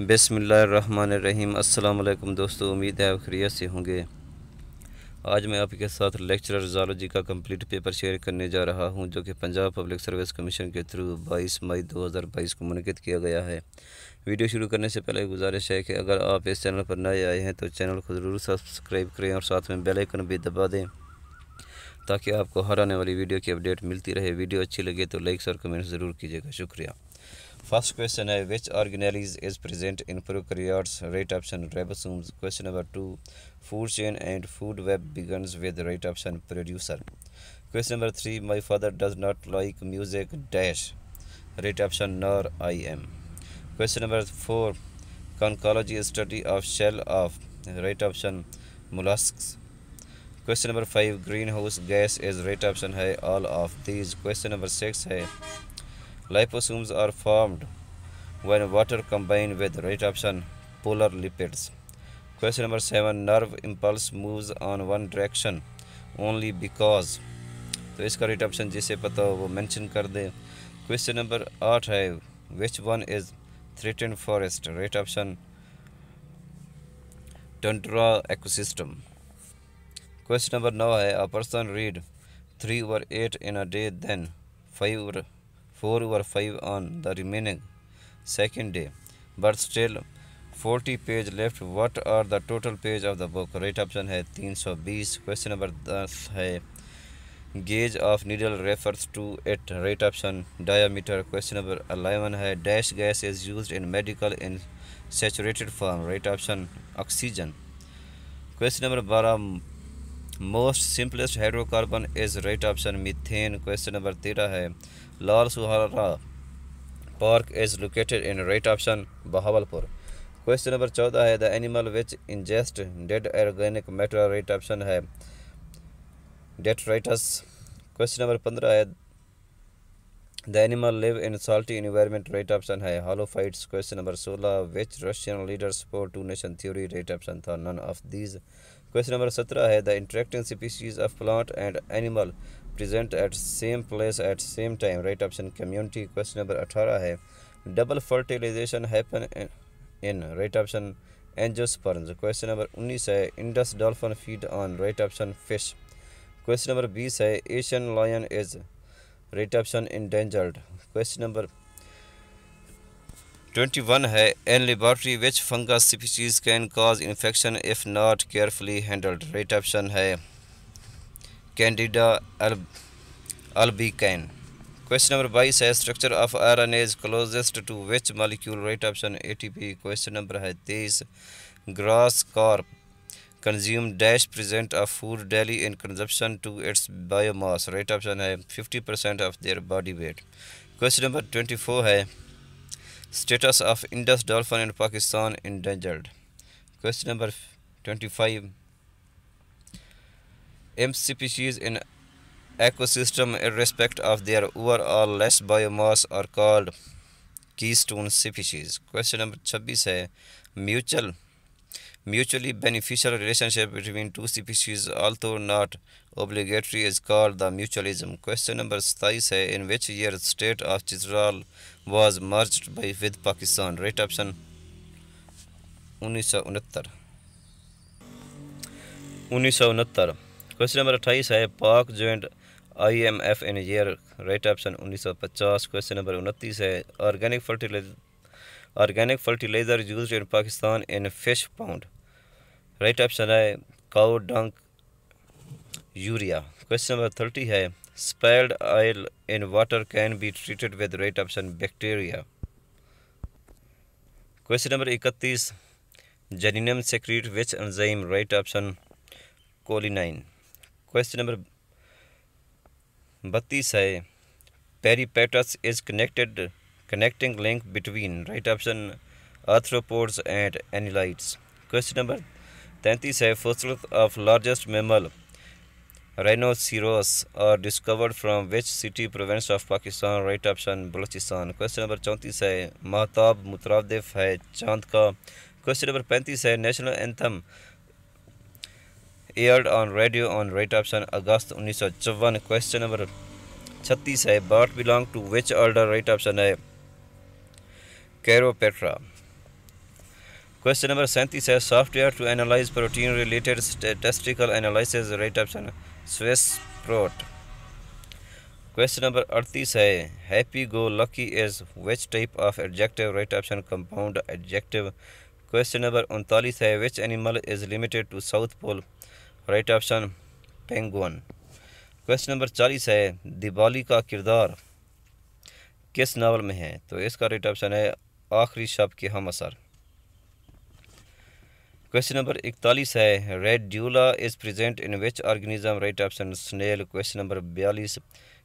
बिसमीम अल्लाम दोस्तों, उम्मीद है आप खरीत से होंगे। आज मैं आपके साथ लेक्चरर ज़ालोजी का कंप्लीट पेपर शेयर करने जा रहा हूँ, जो कि पंजाब पब्लिक सर्विस कमीशन के थ्रू 22 मई 2022 को मनद किया गया है। वीडियो शुरू करने से पहले गुजारिश है कि अगर आप इस चैनल पर नए आए हैं तो चैनल को ज़रूर सब्सक्राइब करें और साथ में बेलाइकन भी दबा दें, ताकि आपको हर आने वाली वीडियो की अपडेट मिलती रहे। वीडियो अच्छी लगे तो लाइक्स और कमेंट ज़रूर कीजिएगा। शुक्रिया। First question है which organelles is present in prokaryotes? Right option ribosomes. Question number two, food chain and food web begins with right option producer. Question number three, my father does not like music dash. Right option nor I am. Question number four, conchology is study of shell of right option mollusks. Question number five, greenhouse gas is right option है all of these. Question number six है Liposomes are formed when water combined with right option polar lipids. Question number 7 nerve impulse moves on one direction only because तो इसका right option जिसे पता हो वो mention कर दें क्वेश्चन नंबर आठ है which one is threatened forest right option tundra ecosystem question number नौ है a person read three over eight in a day then five four or five on the remaining second day. but still forty page left what are the total page of the book right option है 320 question number दस है gauge of needle refers to eight right option diameter question number eleven है dash gas is use in medical in saturated form right option oxygen question number बारह most सिंपलेस्ट hydrocarbon is right option methane, question number 13 है। Lal Suhanra park is located in right option Bahawalpur. Question number चौदह है the animal which ingest dead organic matter right option है। Detritus question number पंद्रह है। The animal live in salty environment right option है। Halophytes question number सोलह which Russian leader support two nation theory right option था none of these question number सत्रह है the interacting species of plant and animal present at same place at same time right option community question number अठारह है double fertilization happen in right option angiosperm question number उन्नीस है Indus dolphin feed on right option fish question number बीस है Asian lion is right option endangered question number twenty one है an laboratory which fungus species can cause infection if not carefully handled right option है candida albicans question number बाईस है structure of iron is closest to which molecule right option A T P question number है, तेईस. Grass carp consume dash percent of food daily in consumption to its biomass right option है fifty percent of their body weight question number twenty four है status of Indus dolphin in Pakistan endangered. Question number 25 M species in ecosystem irrespective of their overall less biomass are called keystone species. Question number 26 है mutual mutually beneficial relationship between two species although not obligatory is called the mutualism. Question number 27 है in which year state of Chitral was merged by with Pakistan. Right option 1969 1969 question number अट्ठाईस है Pak joint I M F in year right option उन्नीस सौ पचास। Question number उनतीस है organic fertiliser organic fertiliser use in Pakistan in fish pound right option है cow dung urea question number thirty है Spilled oil in water can be treated with right option bacteria. Question number 31. Geranium secrete which enzyme? Right option choline. Question number 32 है peripetus is connected connecting link between right option arthropods and annelids. Question number 33 है fossils of largest mammal rhinoceros are discovered from which city province of Pakistan right option Balochistan question number चौंतीस है महताब मुतरदफ है चाँद का question number पैंतीस है national anthem aired on radio on right option अगस्त उन्नीस सौ चौवन क्वेश्चन नंबर छत्तीस है bird belong to which order right option है कैरोपेट्रा Question number 37 says software to analyze protein related statistical analysis right option Swiss Prot. Question number अड़तीस है happy go lucky is which type of adjective right option compound adjective question number उनतालीस है which animal is limited to south pole right option penguin question number चालीस है, दिवाली का किरदार किस novel में है? तो इसका राइट ऑप्शन है, आखिरी शब्द के हम असर। क्वेश्चन नंबर इकतालीस है। Radula is present in which organism right option snail question number बयालीस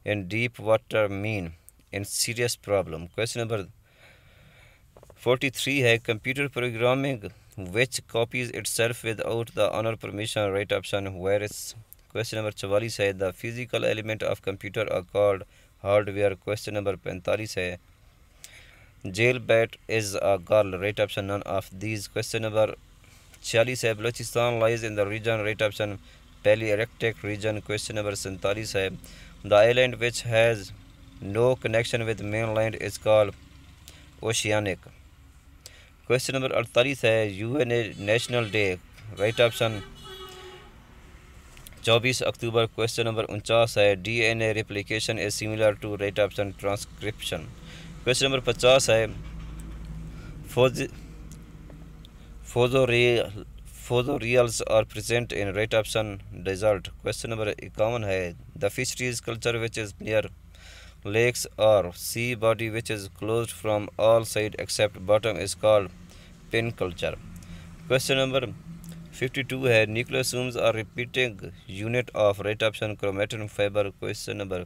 in deep water mean in serious problem question number forty three है। Computer programming which copies itself without the owner permission right option ware question number चवालीस है। The physical element of computer called hardware question number पैंतालीस है। Gel bat is a girl right option none of these question number छियालीस है। Balochistan lies in the region. Right option palearctic region, question number सैंतालीस है। The island which has no connection with main land is call oceanic. Question number अड़तालीस है। U N A national day. Right option, चौबीस अक्टूबर। Question number उनचास है। D N A replication is similar to right option, transcription. Question number पचास है। फौज फोजोरियल्स are present in right option desert question number इक्यावन है the fisheries culture which is near lakes और sea body which is close from all side except bottom is called pen culture question number fifty two है nucleosomes are repeating unit of right option chromatin fibre question number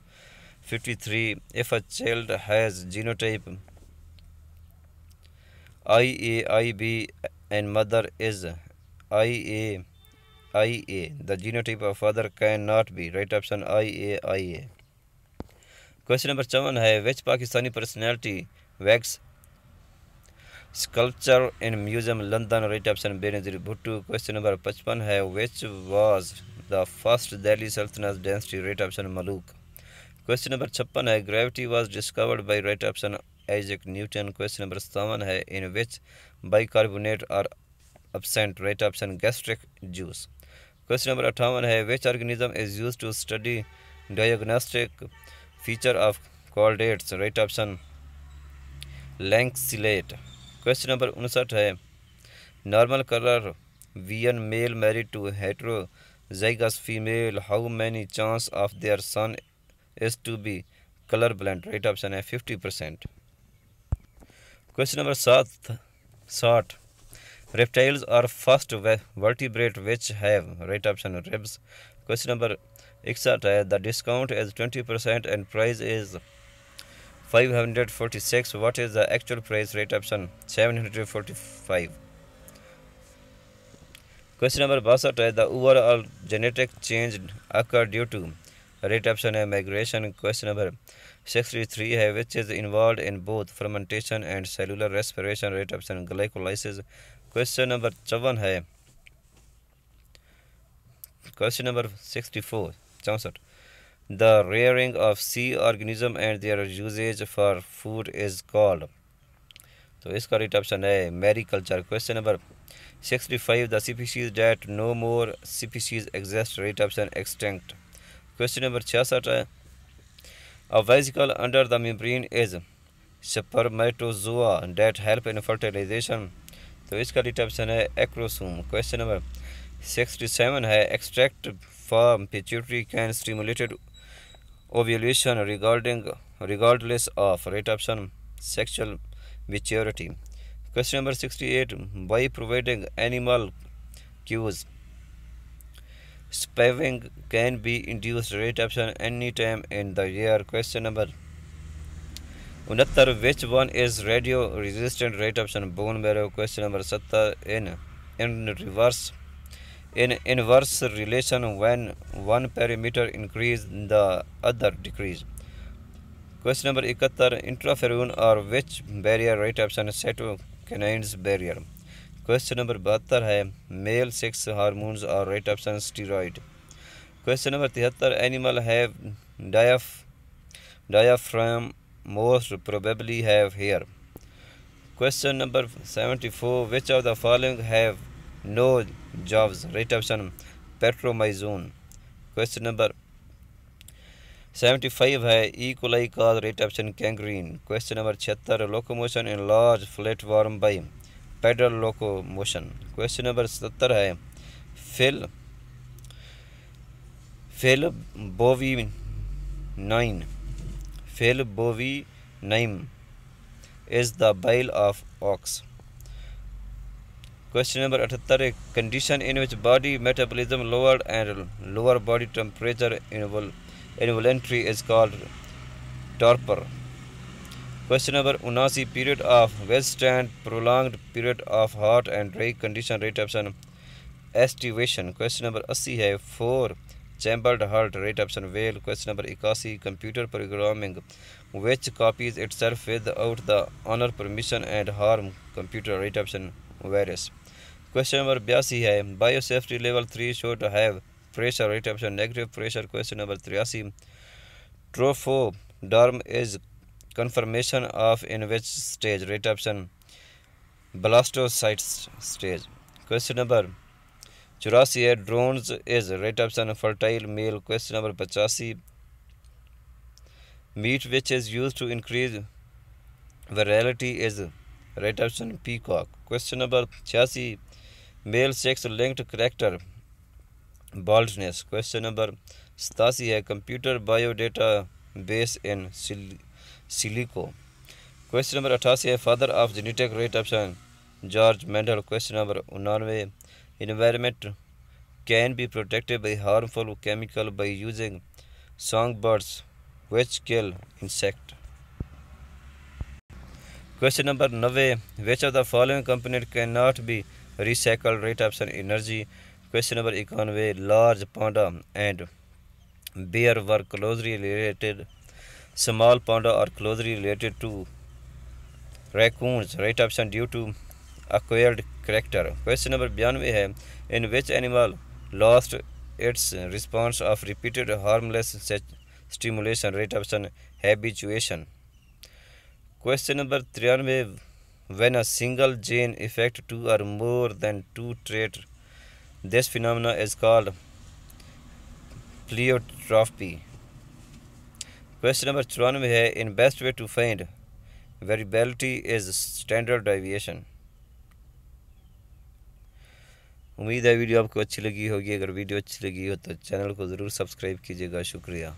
fifty three if a child has genotype I A I B and mother is IA IA. The genotype of father cannot be. Right option IA IA. Question number seven है which Pakistani personality wax sculpture in museum London. Right option Benazir Bhutto. Question number पचपन है which was the first Delhi Sultanate dynasty. Right option Maluk. Question number छप्पन है gravity was discovered by right option Isaac Newton question number सतावन है in which bicarbonate are absent right option gastric juice question number अट्ठावन है which organism is use to study diagnostic feature of chordates right option lancelet question number उनसठ है normal colour vision male married to heterozygous female how many chance of their son is to be colour blind right option है fifty percent question number 7 Sort. Reptiles are first vertebrate which have right option ribs. Question number Ixata. Uh, the discount is 20% and price is 546. What is the actual price? Right option 745. Question number Basata. Uh, the overall genetic change occurred due to right option migration. Question number 63 है which is involved in both fermentation and cellular respiration. Right option glycolysis. Question number चौवन है Question number 64 चौंसठ The rearing of sea organism and their usage for food is called तो इसका right option है mariculture question number 65 the species that no more species exist right option extinct question number छियासठ है A vesicle under the membrane is spermatozoa that help in fertilization. तो इसका right option है acrosome question number 67 है extract from pituitary can stimulate ovulation regarding regardless of right option sexual maturity. Question number 68 by providing animal cues Spaving can be induced right option anytime in the year. Question number Unattar, which one is radio resistant right option bone marrow? Question number Satta in in reverse in inverse relation when one parameter increase the other decrease. Question number 71 interferon or which barrier right option cytokinins barrier. Question number बहत्तर है male sex hormones और right option steroid question number तिहत्तर animal have डायफ diaphragm most probably have hair question number seventy four which are the following have no jobs right option petromyzon question number seventy five है E coli का right option gangrene question number छिहत्तर locomotion in large flatform by pedal locomotion question number सतर है। Fill fill बोवी nine fill बोवी नाइम is the bile of ox question number अठहत्तर condition in which body metabolism lower and lower body temperature इनवल involuntary is called torpor Question number 79 period of withstand prolonged period of hot and dry condition rate option estivation. Question number 80 है 4 chambered heart rate option whale. Question number 81 computer programming which copies itself without the owner permission and harm computer rate option virus. Question number 82 है biosafety level 3 should have pressure rate option negative pressure. Question number 83 trophoderm is confirmation of in which stage? Rate option. Blastocyte stage. Question number चौरासी है drones is right option fertile male question number पचासी meat which is use to increase variety is right option peacock question number छियासी male sex linked character baldness question number सतासी है computer biodata base in silico. Question number अठासी है father of genetic right option George Mendel question number उन्नानवे environment can be protected by harmful chemical by using song birds which kill insect question number नब्बे which of the following company can not be recycle right option energy question number इक्यानवे large panda and bear work closely related Small panda are closely related to raccoons. Right option due to acquired character. Question number बयानवे है in which animal lost its response of repeated harmless stimulation rate option habituation. Question number तिरानवे when a single gene affect two or more than two traits this phenomena is called pleiotropy. Question number चौरानवे है in best way to find variability is standard deviation उम्मीद है video आपको अच्छी लगी होगी, अगर वीडियो अच्छी लगी हो तो चैनल को ज़रूर सब्सक्राइब कीजिएगा, शुक्रिया।